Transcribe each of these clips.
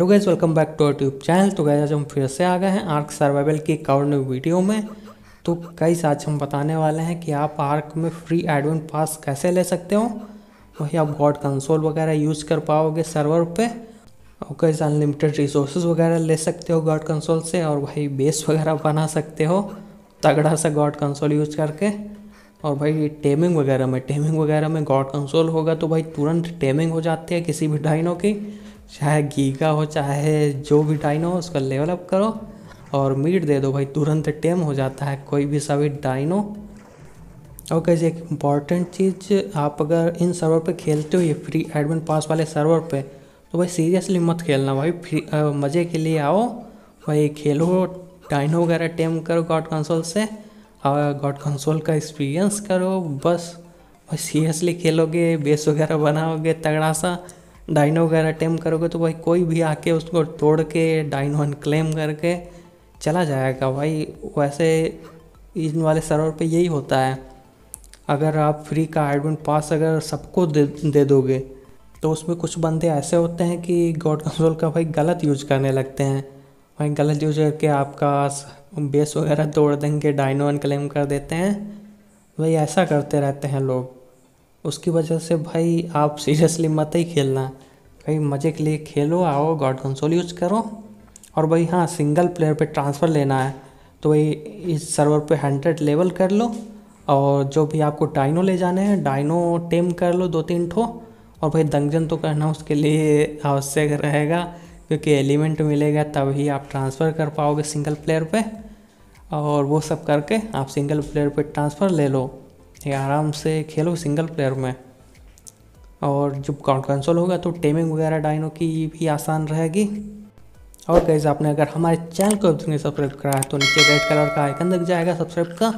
Hello guys welcome back to YouTube channel. तो guys आज हम फिर से आ गए हैं आर्क सर्वाइवल की एक और न्यू वीडियो में। तो गाइज़ आज हम बताने वाले हैं कि आप आर्क में फ्री एडमिन पास कैसे ले सकते हो? वही आप गॉड कंसोल वगैरह यूज़ कर पाओगे सर्वर पे। और गाइज़ अनलिमिटेड रिसोर्सेज वगैरह ले सकते हो गॉड कंसोल से और भाई बेस वगैरह बना सकते हो, तगड़ा सा गॉड कंसोल यूज़ करके। और भाई, टेमिंग वगैरह में, टेमिंग वगैरह में गॉड कंसोल होगा तो भाई तुरंत टेमिंग हो जाती है किसी भी डाइनो की। चाहे गीगा हो, चाहे जो भी डाइनो हो, उसका लेवल अप करो और मीट दे दो भाई। तुरंत टेम हो जाता है कोई भी सभी डाइनो और कैसे एक इंपॉर्टेंट चीज़, आप अगर इन सर्वर पे खेलते हो, ये फ्री एडमिन पास वाले सर्वर पे तो भाई सीरियसली मत खेलना भाई। फ्री मज़े के लिए आओ। भाई खेलो डाइनो वगैरह टेम करो गॉड कंसोल से। और गॉड कंसोल का एक्सपीरियंस करो, बस। भाई सीरियसली खेलोगे बेस वगैरह बनाओगे, तगड़ा सा। डाइनो वगैरह टेम करोगे तो भाई कोई भी आके उसको तोड़ के डाइनो क्लेम करके चला जाएगा भाई। वैसे इन वाले सर्वर पे यही होता है। अगर आप फ्री का एडमिन पास अगर सबको दे दे दोगे तो उसमें कुछ बंदे ऐसे होते हैं कि गॉड कंसोल का भाई गलत यूज़ करने लगते हैं। भाई गलत यूज़ करके आपका बेस वगैरह तोड़ देंगे डाइनो अनक्लेम कर देते हैं। भाई ऐसा करते रहते हैं लोग। उसकी वजह से भाई आप सीरियसली मत ही खेलना। भाई, मज़े के लिए खेलो, आओ गॉड कंसोल यूज़ करो। और भाई हाँ सिंगल प्लेयर पे ट्रांसफ़र लेना है तो भाई इस सर्वर पे हंड्रेड लेवल कर लो। और जो भी आपको डाइनो ले जाने हैं डाइनो टेम कर लो दो तीन ठो। और भाई दंगजन तो करना उसके लिए आवश्यक रहेगा, क्योंकि एलिमेंट मिलेगा तभी आप ट्रांसफ़र कर पाओगे सिंगल प्लेयर पे। और वो सब करके आप सिंगल प्लेयर पे ट्रांसफ़र ले लो। ये आराम से खेलो सिंगल प्लेयर में। और जब कंसोल होगा तो टेमिंग वगैरह डाइनो की भी आसान रहेगी। और गैस आपने अगर हमारे चैनल को अभी सब्सक्राइब करा है तो नीचे रेड कलर का आइकन दिख जाएगा सब्सक्राइब का।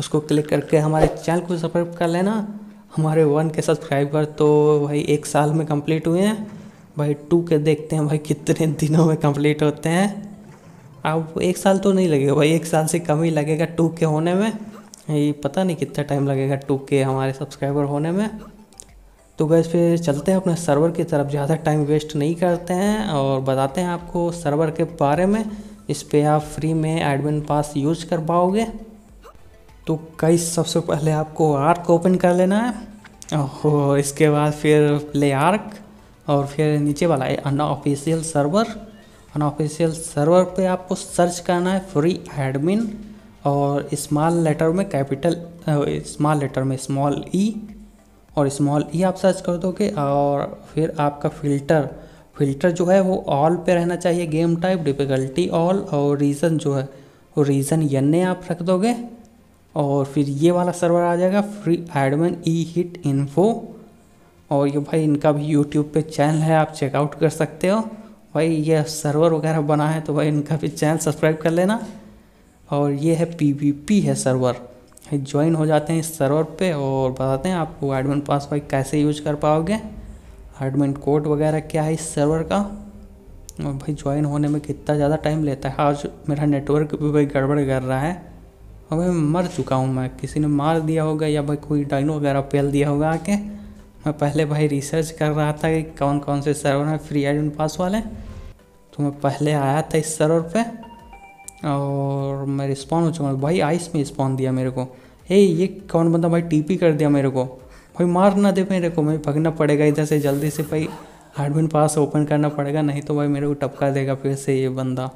उसको क्लिक करके हमारे चैनल को सब्सक्राइब कर लेना। हमारे वन के सब्सक्राइबर तो भाई एक साल में कंप्लीट हुए हैं। भाई टू के देखते हैं भाई कितने दिनों में कंप्लीट होते हैं। अब एक साल तो नहीं लगेगा भाई, एक साल से कम ही लगेगा टू के होने में। ये पता नहीं कितना टाइम लगेगा टू के हमारे सब्सक्राइबर होने में। तो गैस फिर चलते हैं अपने सर्वर की तरफ़, ज़्यादा टाइम वेस्ट नहीं करते हैं और बताते हैं आपको सर्वर के बारे में, इस पर आप फ्री में एडमिन पास यूज़ कर पाओगे। तो कई सबसे पहले आपको आर्क ओपन कर लेना है, और इसके बाद फिर प्ले आर्क और फिर नीचे वाला है अनऑफिशियल सर्वर अनऑफिशियल सर्वर पे आपको सर्च करना है फ्री एडमिन और स्मॉल लेटर में कैपिटल स्मॉल लेटर में स्मॉल ई और स्मॉल ई आप सर्च कर दोगे और फिर आपका फ़िल्टर फ़िल्टर जो है वो ऑल पे रहना चाहिए गेम टाइप डिफ़िकल्टी ऑल और रीज़न जो है, वो रीज़न यन्ने आप रख दोगे और फिर ये वाला सर्वर आ जाएगा free admin E hit info और ये भाई इनका भी यूट्यूब पे चैनल है, आप चेकआउट कर सकते हो। भाई ये सर्वर वगैरह बना है तो भाई इनका भी चैनल सब्सक्राइब कर लेना। और ये है पी है सर्वर ज्वाइन हो जाते हैं इस सर्वर पे और बताते हैं आपको एडमिन पास भाई कैसे यूज़ कर पाओगे। एडमिन कोड वगैरह क्या है इस सर्वर का? और भाई ज्वाइन होने में कितना ज़्यादा टाइम लेता है। आज मेरा नेटवर्क भी भाई गड़बड़ कर रहा है। और भाई मर चुका हूँ मैं। किसी ने मार दिया होगा या भाई कोई डाइनो वगैरह पेल दिया होगा आके। मैं पहले भाई रिसर्च कर रहा था कि कौन कौन से सर्वर हैं फ्री एडमिन पास वाले। तो मैं पहले आया था इस सर्वर पे। और मैं रिस्पॉन्ड हो चुका हूँ, भाई आइस में रिस्पॉन्ड दिया मेरे को। हे ये कौन बंदा भाई टीपी कर दिया मेरे को? भाई मार ना दे मेरे को, मैं भगना पड़ेगा इधर से जल्दी से भाई। एडमिन पास ओपन करना पड़ेगा, नहीं तो भाई मेरे को टपका देगा फिर से ये बंदा।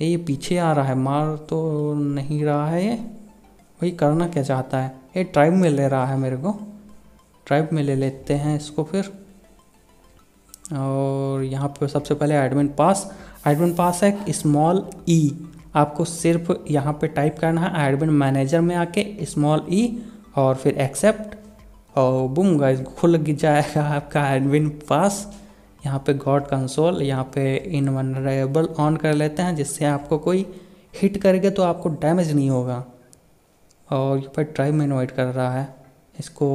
ये पीछे आ रहा है, मार तो नहीं रहा है ये। भाई करना क्या चाहता है? ये ट्राइब में ले रहा है मेरे को। ट्राइब में ले लेते हैं इसको फिर। और यहाँ पर सबसे पहले एडमिन पास एडमिन है स्मॉल ई आपको सिर्फ़ यहाँ पे टाइप करना है एडमिन मैनेजर में आके स्मॉल ई और फिर एक्सेप्ट और बुम गाइस खुल जाएगा आपका एडमिन पास। यहाँ पे गॉड कंसोल यहाँ पे इनवनरेबल ऑन कर लेते हैं, जिससे आपको कोई हिट करेगा तो आपको डैमेज नहीं होगा। और यहाँ पर ट्राइब में इन्वाइट कर रहा है। इसको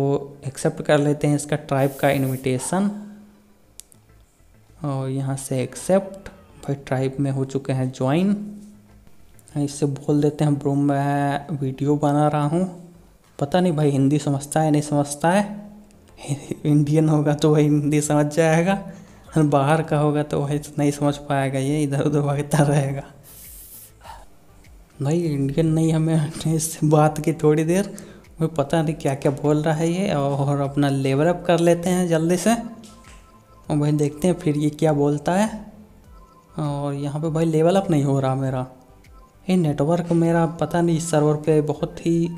एक्सेप्ट कर लेते हैं, इसका ट्राइब का इनविटेशन और यहाँ से एक्सेप्ट भाई ट्राइब में हो चुके हैं ज्वाइन इससे बोल देते हैं ब्रो मैं वीडियो बना रहा हूँ। पता नहीं भाई, हिंदी समझता है, नहीं समझता है? इंडियन होगा तो भाई हिंदी समझ जाएगा बाहर का होगा तो वही नहीं समझ पाएगा, ये इधर उधर भागता रहेगा। भाई इंडियन नहीं, हमें इससे बात की थोड़ी देर। मुझे पता नहीं क्या क्या बोल रहा है ये, और अपना लेवल अप कर लेते हैं जल्दी से। और भाई देखते हैं फिर ये क्या बोलता है। और यहाँ पे भाई लेवल अप नहीं हो रहा मेरा। ये नेटवर्क मेरा पता नहीं सर्वर पे बहुत ही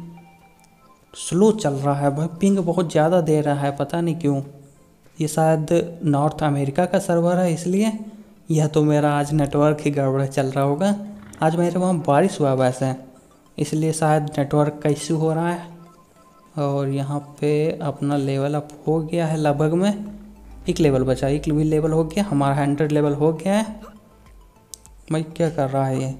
स्लो चल रहा है भाई। पिंग बहुत ज़्यादा दे रहा है, पता नहीं क्यों। ये शायद नॉर्थ अमेरिका का सर्वर है, इसलिए यह तो मेरा आज नेटवर्क ही गड़बड़ चल रहा होगा। आज मेरे वहाँ बारिश हुआ वैसे, इसलिए शायद नेटवर्क का इशू हो रहा है। और यहाँ पे अपना लेवल अप हो गया है लगभग में। एक लेवल बचा, एक भी लेवल हो गया, हमारा हंड्रेड लेवल हो गया है। भाई क्या कर रहा है ये?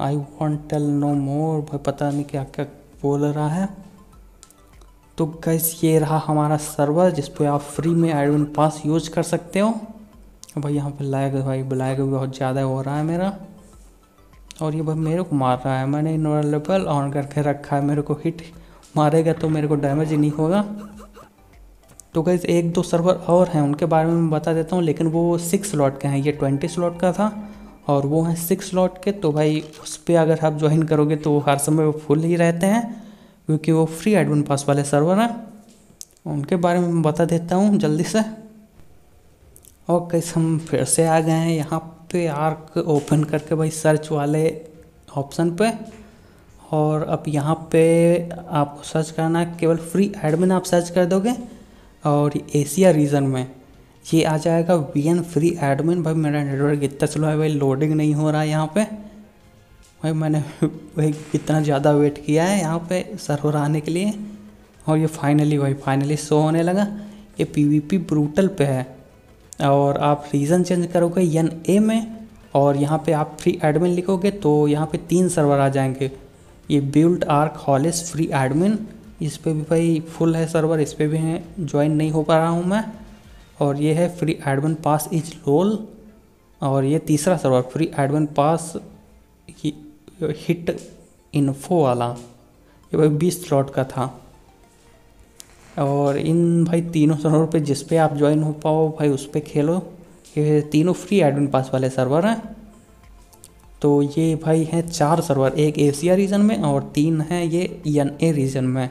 I want tell no more भाई पता नहीं क्या क्या बोल रहा है। तो गैस ये रहा हमारा सर्वर जिस पर आप फ्री में एडमिन पास यूज़ कर सकते हो। भाई, यहाँ पे लाइक भाई ब्लैक भी बहुत ज़्यादा हो रहा है मेरा। और ये भाई मेरे को मार रहा है। मैंने इनवेलेबल ऑन करके रखा है। मेरे को हिट मारेगा तो मेरे को डैमेज नहीं होगा। तो गैस एक दो सर्वर और हैं, उनके बारे में मैं बता देता हूँ, लेकिन वो सिक्स स्लॉट के हैं। ये ट्वेंटी स्लॉट का था और वो हैं सिक्स स्लॉट के तो भाई उस पर अगर आप ज्वाइन करोगे तो वो हर समय वो फुल ही रहते हैं, क्योंकि वो फ्री एडमिन पास वाले सर्वर हैं। उनके बारे में मैं बता देता हूँ जल्दी से। और कैसे हम फिर से आ गए हैं यहाँ पे आर्क ओपन करके भाई सर्च वाले ऑप्शन पे। और अब यहाँ पे आपको सर्च करना है, केवल फ्री एडमिन आप सर्च कर दोगे। और एशिया रीजन में, ये आ जाएगा वी एन फ्री एडमिन भाई, मेरा नेटवर्क इतना स्लो है, भाई लोडिंग नहीं हो रहा है यहाँ पे। भाई, मैंने भाई कितना ज़्यादा वेट किया है यहाँ पे सर्वर आने के लिए। और ये फाइनली भाई फाइनली शो होने लगा। ये पीवीपी ब्रूटल पे है। और आप रीज़न चेंज करोगे एन ए में, और यहाँ पे आप फ्री एडमिन लिखोगे तो यहाँ पे तीन सर्वर आ जाएँगे। ये बिल्ड आर्क हॉलिस फ्री एडमिन इस पर भी भाई फुल है सर्वर इस पर भी है ज्वाइन नहीं हो पा रहा हूँ मैं। और ये है free admin pass is role और ये तीसरा server free admin pass hit info वाला। ये भाई बीस स्लॉट का था। और इन भाई तीनों सर्वर पे जिस पे आप ज्वाइन हो पाओ, भाई उस पर खेलो। ये तीनों फ्री एडमिन पास वाले सर्वर हैं। तो ये भाई हैं चार सर्वर एक एशिया रीजन में और तीन हैं ये एन ए रीजन में।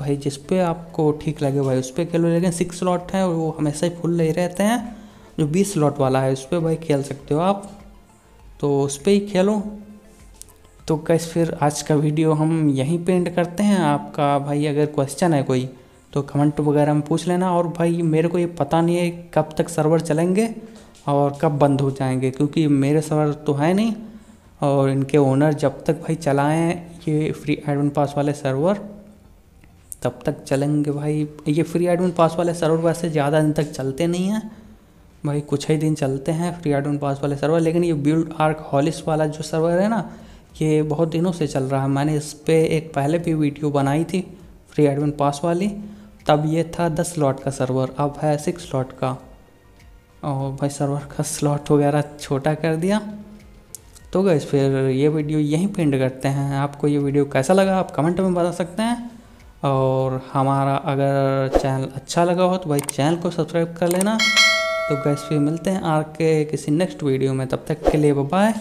भाई, जिस पे आपको ठीक लगे भाई, उस पर खेलो। लेकिन सिक्स स्लॉट है, वो हमेशा ही फुल नहीं रहते हैं। जो बीस स्लॉट वाला है, उस पर भाई खेल सकते हो आप। तो उस पर ही खेलो। तो कैसे फिर आज का वीडियो हम यहीं पे एंड करते हैं। आपका भाई अगर क्वेश्चन है कोई तो कमेंट वगैरह में पूछ लेना। और भाई, मेरे को ये पता नहीं है कब तक सर्वर चलेंगे और कब बंद हो जाएँगे, क्योंकि मेरे सर्वर तो है नहीं। और इनके ओनर जब तक भाई चलाएँ ये फ्री एडमिन पास वाले सर्वर तब तक चलेंगे भाई? ये फ्री एडमिन पास वाले सर्वर वैसे ज़्यादा दिन तक चलते नहीं हैं। भाई कुछ ही दिन चलते हैं फ्री एडमिन पास वाले सर्वर लेकिन ये बिल्ड आर्क हॉलिस वाला जो सर्वर है ना, ये बहुत दिनों से चल रहा है। मैंने इस पर एक पहले भी वीडियो बनाई थी फ्री एडमिन पास वाली। तब ये था दस स्लॉट का सर्वर अब है सिक्स स्लॉट का। और भाई सर्वर का स्लॉट वगैरह छोटा कर दिया। तो गए फिर ये वीडियो यहीं पे एंड करते हैं। आपको ये वीडियो कैसा लगा आप कमेंट में बता सकते हैं। और हमारा अगर चैनल अच्छा लगा हो तो भाई चैनल को सब्सक्राइब कर लेना। तो गैस फिर मिलते हैं आर के किसी नेक्स्ट वीडियो में। तब तक के लिए बाय